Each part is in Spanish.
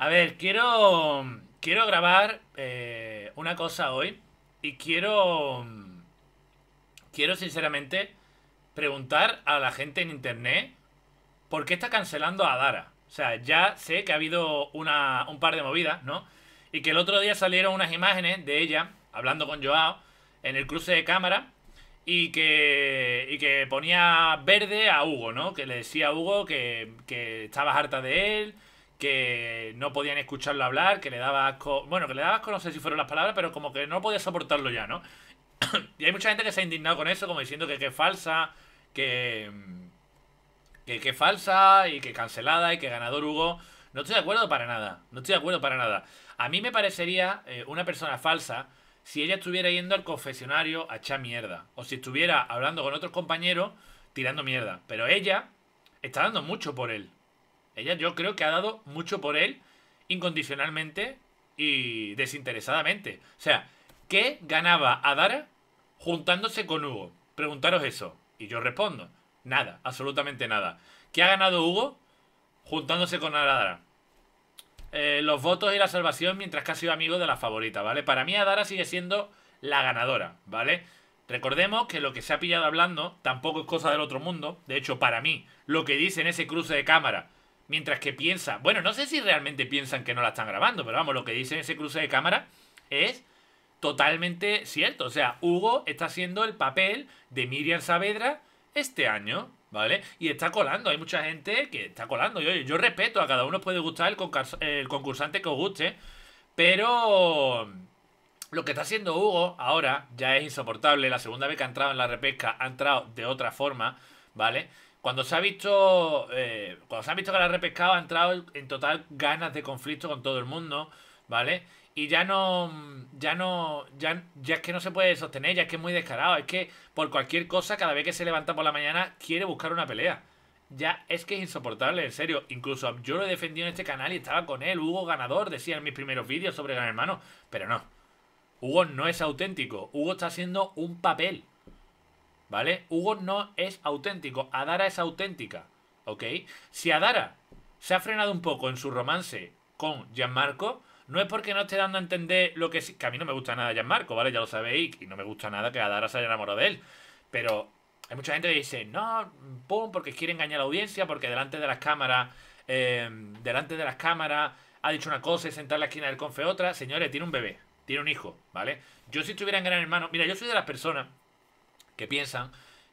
A ver, quiero. Quiero grabar eh, una cosa hoy. Y quiero. Quiero sinceramente preguntar a la gente en internet por qué está cancelando a Dara. O sea, ya sé que ha habido una, un par de movidas, ¿no? Y que el otro día salieron unas imágenes de ella hablando con Joao en el cruce de cámara y que, y que ponía verde a Hugo, ¿no? Que le decía a Hugo que, que estaba harta de él, que no podían escucharlo hablar, que le daba asco. Bueno, que le daba asco, no sé si fueron las palabras, pero como que no podía soportarlo ya, ¿no? y hay mucha gente que se ha indignado con eso, como diciendo que, es falsa, que, que, falsa y que cancelada y que ganador Hugo. No estoy de acuerdo para nada, no estoy de acuerdo para nada. A mí me parecería eh, una persona falsa si ella estuviera yendo al confesionario a echar mierda. O si estuviera hablando con otros compañeros tirando mierda. Pero ella está dando mucho por él. Ella yo creo que ha dado mucho por él incondicionalmente y desinteresadamente. O sea, ¿qué ganaba a Dara juntándose con Hugo? Preguntaros eso. Y yo respondo, nada, absolutamente nada. ¿Qué ha ganado Hugo juntándose con Adara? Eh, los votos y la salvación mientras que ha sido amigo de la favorita, ¿vale? Para mí Adara sigue siendo la ganadora, ¿vale? Recordemos que lo que se ha pillado hablando tampoco es cosa del otro mundo. De hecho, para mí, lo que dice en ese cruce de cámara, mientras que piensa, bueno, no sé si realmente piensan que no la están grabando, pero vamos, lo que dice ese cruce de cámara es totalmente cierto. O sea, Hugo está haciendo el papel de Miriam Saavedra este año, ¿vale? Y está colando, hay mucha gente que está colando. Yo, yo respeto, a cada uno puede gustar el, el concursante que os guste, pero lo que está haciendo Hugo ahora ya es insoportable. La segunda vez que ha entrado en la repesca ha entrado de otra forma, ¿vale? Cuando se ha visto. Eh, cuando se ha visto que la ha repescado, ha entrado en total ganas de conflicto con todo el mundo, ¿vale? Y ya no. Ya no. Ya, ya es que no se puede sostener, ya es que es muy descarado. Es que por cualquier cosa, cada vez que se levanta por la mañana, quiere buscar una pelea. Ya es que es insoportable, en serio. Incluso yo lo he defendido en este canal y estaba con él. Hugo ganador, decía en mis primeros vídeos sobre Gran Hermano. Pero no. Hugo no es auténtico. Hugo está haciendo un papel. ¿Vale? Hugo no es auténtico. Adara es auténtica. ¿Ok? Si Adara se ha frenado un poco en su romance con Gianmarco, no es porque no esté dando a entender lo que sí. Que a mí no me gusta nada Gianmarco, ¿vale? Ya lo sabéis. Y no me gusta nada que Adara se haya enamorado de él. Pero hay mucha gente que dice, no, pum, porque quiere engañar a la audiencia, porque delante de las cámaras. Eh, delante de las cámaras ha dicho una cosa y sentar en la esquina del confe otra. Señores, tiene un bebé, tiene un hijo, ¿vale? Yo si estuviera en Gran Hermano. Mira, yo soy de las personas que piensan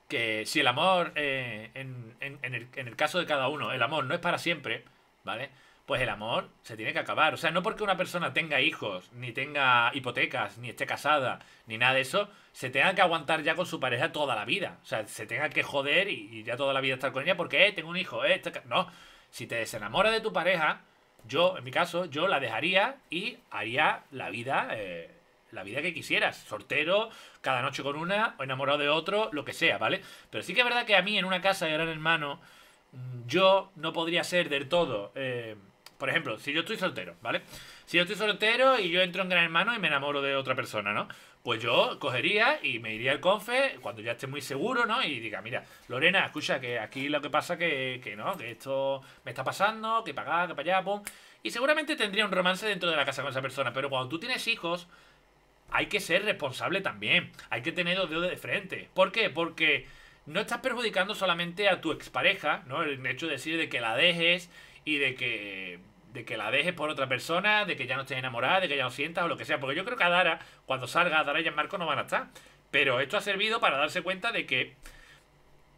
que si el amor, eh, en, el, en, el, caso de cada uno, el amor no es para siempre, ¿vale? Pues el amor se tiene que acabar. O sea, no porque una persona tenga hijos, ni tenga hipotecas, ni esté casada, ni nada de eso, se tenga que aguantar ya con su pareja toda la vida. O sea, se tenga que joder y, ya toda la vida estar con ella porque, eh, tengo un hijo, eh, este no. Si te desenamoras de tu pareja, yo, en mi caso, yo la dejaría y haría la vida... Eh, la vida que quisieras, soltero, cada noche con una, o enamorado de otro, lo que sea, ¿vale? Pero sí que es verdad que a mí en una casa de gran hermano, mm, yo no podría ser del todo, eh, por ejemplo, si yo estoy soltero, ¿vale? Si yo estoy soltero y yo entro en gran hermano y me enamoro de otra persona, ¿no? Pues yo cogería y me iría al confe cuando ya esté muy seguro, ¿no? Y diga, mira, Lorena, escucha, que aquí lo que pasa que, que no, que esto me está pasando, que para acá, que para allá, pum. Y seguramente tendría un romance dentro de la casa con esa persona, pero cuando tú tienes hijos, hay que ser responsable también. Hay que tener los dedos de frente. ¿Por qué? Porque no estás perjudicando solamente a tu expareja, ¿no? El hecho de decir de que la dejes y de que de que la dejes por otra persona, de que ya no estés enamorada, de que ya no sientas o lo que sea. Porque yo creo que a Dara, cuando salga, Dara y Marco no van a estar. Pero esto ha servido para darse cuenta de que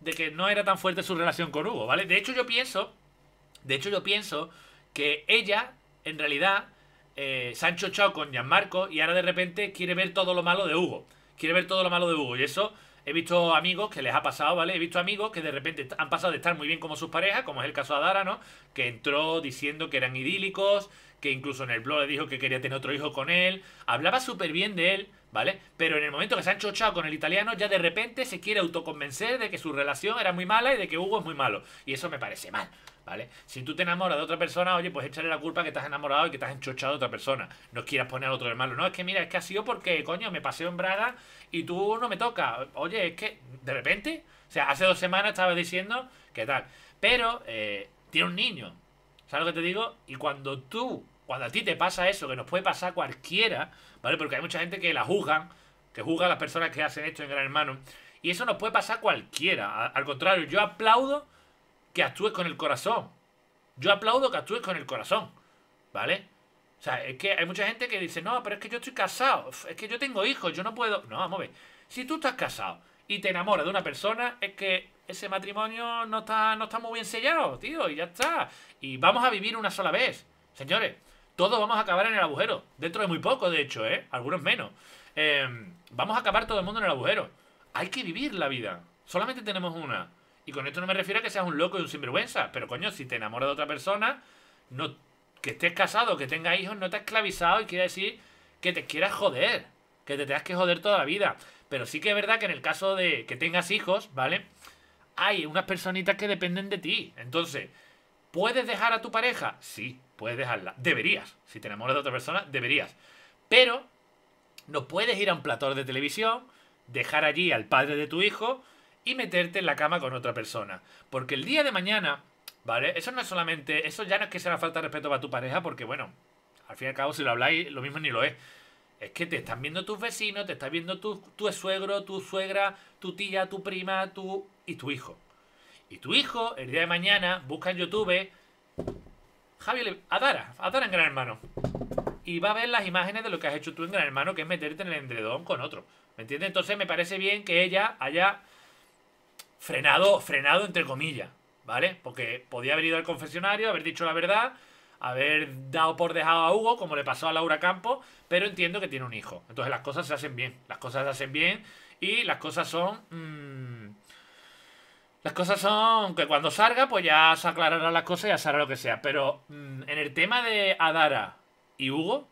de que no era tan fuerte su relación con Hugo, ¿vale? De hecho yo pienso, de hecho yo pienso que ella en realidad eh, Sancho Chao con Gianmarco y ahora de repente quiere ver todo lo malo de Hugo. Quiere ver todo lo malo de Hugo. Y eso he visto amigos que les ha pasado, ¿vale? He visto amigos que de repente han pasado de estar muy bien como sus parejas, como es el caso de Adara, ¿no? Que entró diciendo que eran idílicos, que incluso en el blog le dijo que quería tener otro hijo con él. Hablaba súper bien de él, ¿vale? Pero en el momento que se han chochado con el italiano, ya de repente se quiere autoconvencer de que su relación era muy mala y de que Hugo es muy malo. Y eso me parece mal, ¿vale? Si tú te enamoras de otra persona, oye, pues échale la culpa que estás enamorado y que estás enchochado de otra persona. No quieras poner a otro hermano. No, es que mira, es que ha sido porque, coño, me paseo en Braga y tú no me toca. Oye, es que, de repente, o sea, hace dos semanas estabas diciendo que tal. Pero, eh, tiene un niño. ¿Sabes lo que te digo? Y cuando tú cuando a ti te pasa eso, que nos puede pasar cualquiera, ¿vale? Porque hay mucha gente que la juzgan, que juzga a las personas que hacen esto en Gran Hermano. Y eso nos puede pasar cualquiera. Al contrario, yo aplaudo que actúes con el corazón. Yo aplaudo que actúes con el corazón. ¿Vale? O sea, es que hay mucha gente que dice, no, pero es que yo estoy casado, es que yo tengo hijos, yo no puedo. No, vamos a ver. Si tú estás casado y te enamoras de una persona, es que ese matrimonio no está, no está muy bien sellado, tío, y ya está. Y vamos a vivir una sola vez. Señores, todos vamos a acabar en el agujero. Dentro de muy poco, de hecho, ¿eh? Algunos menos. Em, vamos a acabar todo el mundo en el agujero. Hay que vivir la vida. Solamente tenemos una. Y con esto no me refiero a que seas un loco y un sinvergüenza. Pero coño, si te enamoras de otra persona, no, que estés casado, que tengas hijos, no te has esclavizado y quiere decir que te quieras joder. Que te tengas que joder toda la vida. Pero sí que es verdad que en el caso de que tengas hijos, ¿vale? Hay unas personitas que dependen de ti. Entonces, ¿puedes dejar a tu pareja? Sí, puedes dejarla. Deberías. Si te enamoras de otra persona, deberías. Pero no puedes ir a un platón de televisión, dejar allí al padre de tu hijo y meterte en la cama con otra persona. Porque el día de mañana, ¿vale? Eso no es solamente. Eso ya no es que sea una falta de respeto para tu pareja, porque bueno, al fin y al cabo, si lo habláis, lo mismo ni lo es. Es que te están viendo tus vecinos, te están viendo tu, tu suegro, tu suegra, tu tía, tu prima, tu. y tu hijo. Y tu hijo, el día de mañana, busca en YouTube. Javi, Adara, Adara en Gran Hermano y va a ver las imágenes de lo que has hecho tú en Gran Hermano, que es meterte en el endredón con otro. ¿Me entiendes? Entonces me parece bien que ella haya frenado, frenado entre comillas, ¿vale? Porque podía haber ido al confesionario, haber dicho la verdad, haber dado por dejado a Hugo, como le pasó a Laura Campos, pero entiendo que tiene un hijo. Entonces las cosas se hacen bien, las cosas se hacen bien y las cosas son... Mmm, las cosas son que cuando salga, pues ya se aclararán las cosas y ya sabrá lo que sea. Pero mmm, en el tema de Adara y Hugo,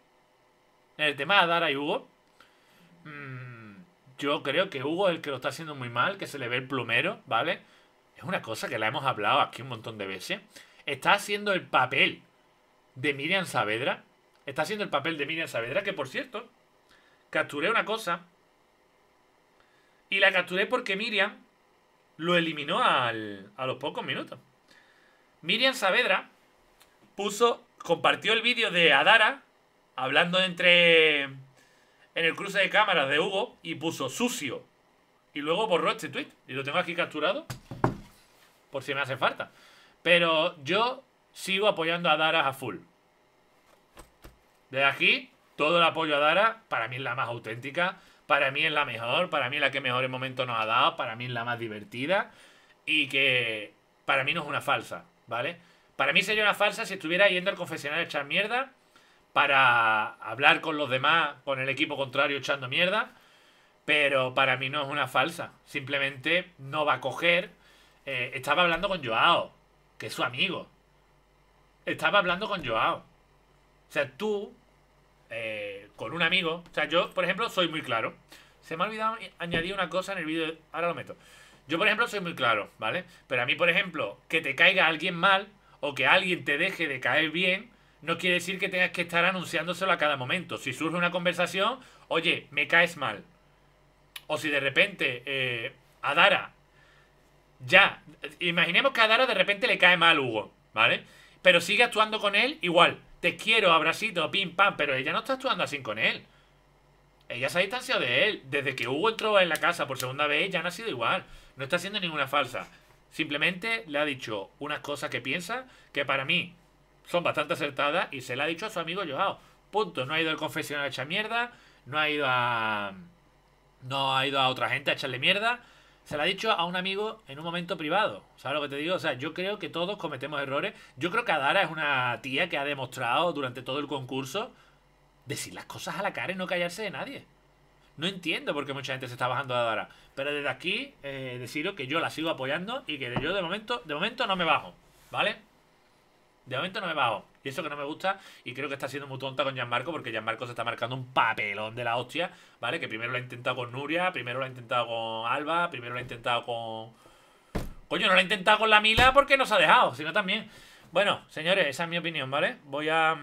en el tema de Adara y Hugo, mmm, yo creo que Hugo es el que lo está haciendo muy mal, que se le ve el plumero, ¿vale? Es una cosa que la hemos hablado aquí un montón de veces. Está haciendo el papel de Miriam Saavedra. Está haciendo el papel de Miriam Saavedra, que por cierto, capturé una cosa. Y la capturé porque Miriam lo eliminó al, a los pocos minutos. Miriam Saavedra puso compartió el vídeo de Adara hablando entre en el cruce de cámaras de Hugo y puso sucio. Y luego borró este tweet. Y lo tengo aquí capturado. Por si me hace falta. Pero yo sigo apoyando a Dara a full. Desde aquí, todo el apoyo a Dara. Para mí es la más auténtica. Para mí es la mejor. Para mí es la que mejores momentos nos ha dado. Para mí es la más divertida. Y que para mí no es una falsa. ¿Vale? Para mí sería una falsa si estuviera yendo al confesionario a echar mierda para hablar con los demás, con el equipo contrario echando mierda. Pero para mí no es una falsa. Simplemente no va a coger. Eh, estaba hablando con Joao, que es su amigo. Estaba hablando con Joao. O sea, tú, eh, con un amigo. O sea, yo, por ejemplo, soy muy claro. Se me ha olvidado añadir una cosa en el vídeo. Ahora lo meto. Yo, por ejemplo, soy muy claro, ¿vale? Pero a mí, por ejemplo, que te caiga alguien mal o que alguien te deje de caer bien, no quiere decir que tengas que estar anunciándoselo a cada momento. Si surge una conversación, oye, me caes mal. O si de repente eh, a Dara, ya, imaginemos que a Dara de repente le cae mal Hugo, ¿vale? Pero sigue actuando con él igual. Te quiero, abracito, pim, pam, pero ella no está actuando así con él. Ella se ha distanciado de él. Desde que Hugo entró en la casa por segunda vez, ya no ha sido igual. No está haciendo ninguna falsa. Simplemente le ha dicho unas cosas que piensa que para mí son bastante acertadas y se le ha dicho a su amigo Joao. Punto. No ha ido al confesionario a echar mierda. No ha ido a. No ha ido a otra gente a echarle mierda. Se le ha dicho a un amigo en un momento privado. ¿Sabes lo que te digo? O sea, yo creo que todos cometemos errores. Yo creo que Adara es una tía que ha demostrado durante todo el concurso decir las cosas a la cara y no callarse de nadie. No entiendo por qué mucha gente se está bajando de Adara. Pero desde aquí, eh, deciros que yo la sigo apoyando y que yo de momento, de momento no me bajo. ¿Vale? De momento no me bajo. Y eso que no me gusta. Y creo que está siendo muy tonta con Gianmarco. Porque Gianmarco se está marcando un papelón de la hostia. ¿Vale? Que primero lo ha intentado con Nuria. Primero lo ha intentado con Alba. Primero lo ha intentado con. Coño, no lo ha intentado con la Mila porque no se ha dejado. Sino también. Bueno, señores, esa es mi opinión, ¿vale? Voy a